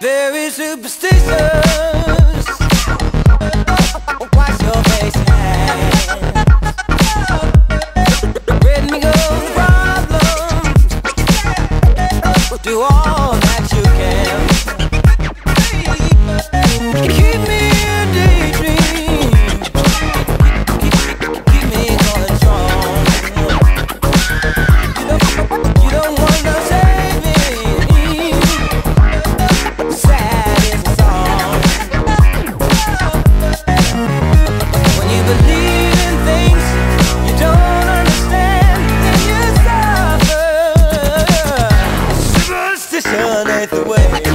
very superstitious. Watch your face Rhythmical problems. Do all. This shun the way.